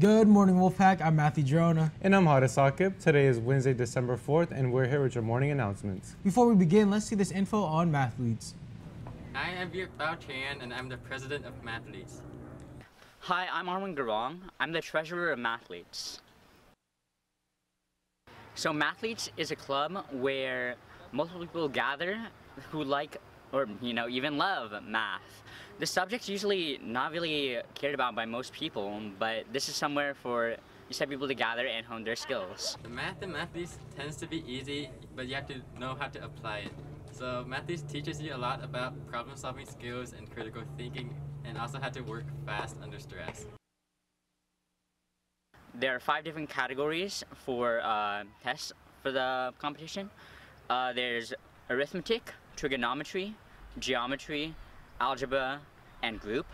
Good morning, Wolfpack. I'm Matthew Drona. And I'm Hada Sakib. Today is Wednesday, December 4th, and we're here with your morning announcements. Before we begin, let's see this info on Mathletes. I am Veer Chan, and I'm the president of Mathletes. Hi, I'm Armin Garong. I'm the treasurer of Mathletes. So Mathletes is a club where multiple people gather who like or you know even love math. The subject's usually not really cared about by most people, but this is somewhere for you said people to gather and hone their skills. The math in Mathletes tends to be easy, but you have to know how to apply it. So Mathletes teaches you a lot about problem solving skills and critical thinking and also how to work fast under stress. There are five different categories for uh, tests for the competition. Uh, there's arithmetic, trigonometry, geometry, algebra, and group.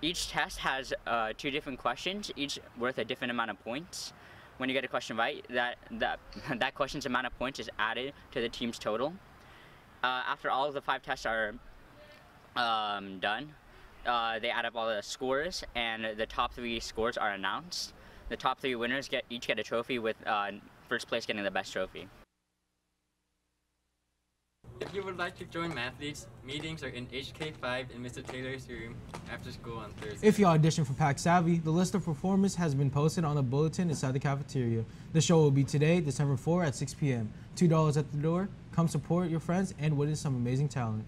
Each test has uh, two different questions, each worth a different amount of points. When you get a question right, that, that, that question's amount of points is added to the team's total. Uh, after all of the five tests are um, done, uh, they add up all the scores, and the top three scores are announced. The top three winners get each get a trophy, with uh, first place getting the best trophy. If you would like to join Mathletes, meetings are in HK5 in Mr. Taylor's room after school on Thursday. If you audition for Pack Savvy, the list of performers has been posted on the bulletin inside the cafeteria. The show will be today, December 4 at 6 p.m. $2 at the door. Come support your friends and witness some amazing talent.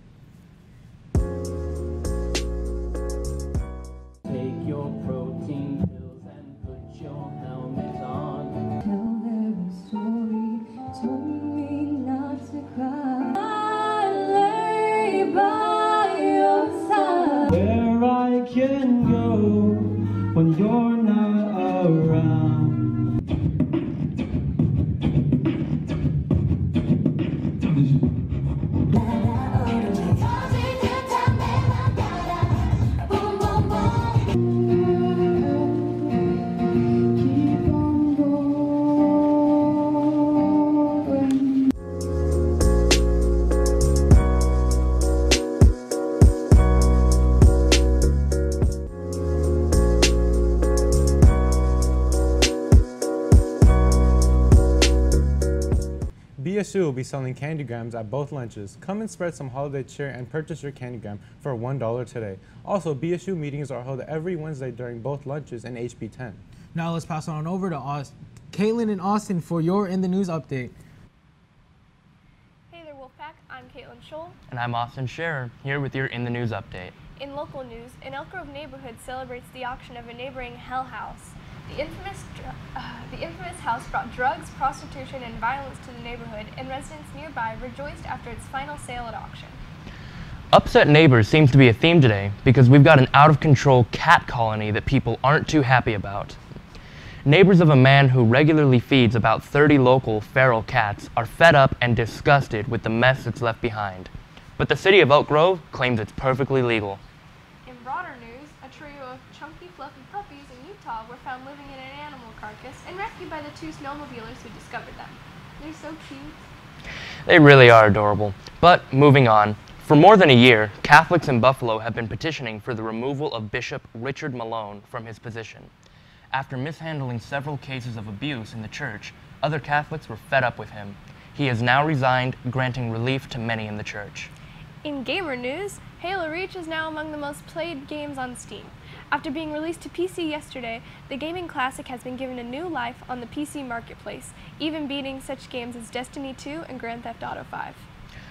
BSU will be selling candygrams at both lunches. Come and spread some holiday cheer and purchase your candygram for $1 today. Also, BSU meetings are held every Wednesday during both lunches in HB 10. Now let's pass on over to Austin. Caitlin and Austin for your In the News update. Hey there, Wolfpack. I'm Caitlin Scholl. And I'm Austin Scherer, here with your In the News update. In local news, an Elk Grove neighborhood celebrates the auction of a neighboring Hell House. The infamous, uh, the infamous house brought drugs, prostitution, and violence to the neighborhood, and residents nearby rejoiced after its final sale at auction. Upset neighbors seems to be a theme today because we've got an out of control cat colony that people aren't too happy about. Neighbors of a man who regularly feeds about 30 local feral cats are fed up and disgusted with the mess that's left behind. But the city of Oak Grove claims it's perfectly legal. In broader news, a trio of chunky, fluffy puppies in Utah were found living in an animal carcass and rescued by the two snowmobilers who discovered them. They're so cute. They really are adorable. But moving on, for more than a year, Catholics in Buffalo have been petitioning for the removal of Bishop Richard Malone from his position. After mishandling several cases of abuse in the church, other Catholics were fed up with him. He has now resigned, granting relief to many in the church. In gamer news, Halo Reach is now among the most played games on Steam. After being released to PC yesterday, the gaming classic has been given a new life on the PC marketplace, even beating such games as Destiny 2 and Grand Theft Auto 5.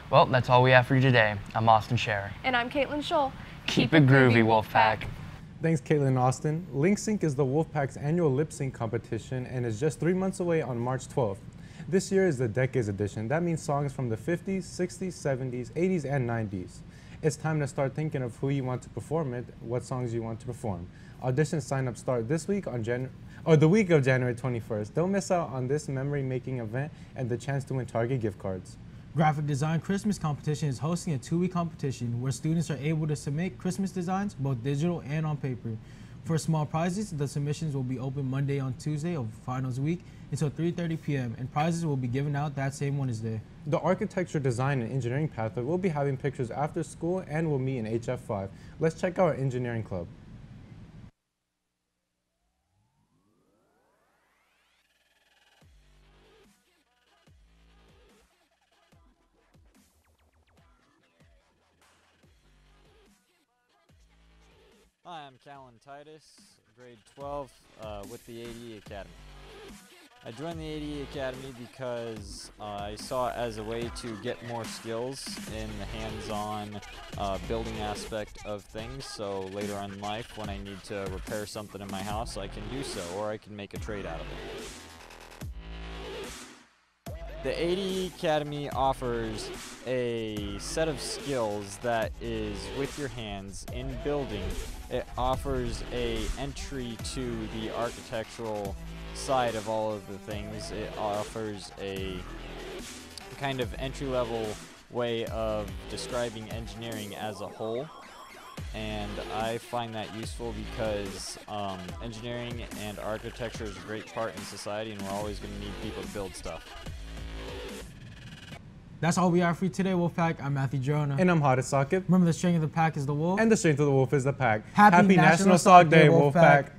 Well, that's all we have for you today. I'm Austin Scherer. And I'm Caitlin Scholl. Keep it groovy, Wolfpack. Thanks, Caitlin and Austin. Link Sync is the Wolfpack's annual lip sync competition and is just three months away on March 12th. This year is the Decades Edition. That means songs from the 50s, 60s, 70s, 80s, and 90s. It's time to start thinking of who you want to perform it, what songs you want to perform. Audition sign-ups start this week on Jan or the week of January 21st. Don't miss out on this memory-making event and the chance to win Target gift cards. Graphic Design Christmas Competition is hosting a two-week competition where students are able to submit Christmas designs, both digital and on paper. For small prizes, the submissions will be open Monday on Tuesday of finals week until 3.30 p.m. and prizes will be given out that same Wednesday. The architecture design and engineering pathway will be having pictures after school and we'll meet in HF5. Let's check out our engineering club. Hi, I'm Callan Titus, grade 12 uh, with the ADE Academy. I joined the ADE Academy because uh, I saw it as a way to get more skills in the hands-on uh, building aspect of things. So later on in life, when I need to repair something in my house, I can do so, or I can make a trade out of it. The ADE Academy offers a set of skills that is with your hands in building. It offers a entry to the architectural side of all of the things. It offers a kind of entry level way of describing engineering as a whole. And I find that useful because um, engineering and architecture is a great part in society, and we're always going to need people to build stuff. That's all we have for you today, Wolfpack. I'm Matthew Jorona. And I'm Hadis Sakib. Remember, the strength of the pack is the wolf. And the strength of the wolf is the pack. Happy National Sock Day, Wolfpack.